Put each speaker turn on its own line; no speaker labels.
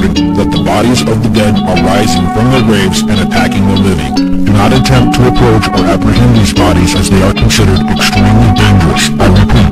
reported that the bodies of the dead are rising from their graves and attacking the living. Do not attempt to approach or apprehend these bodies as they are considered extremely dangerous. I repeat,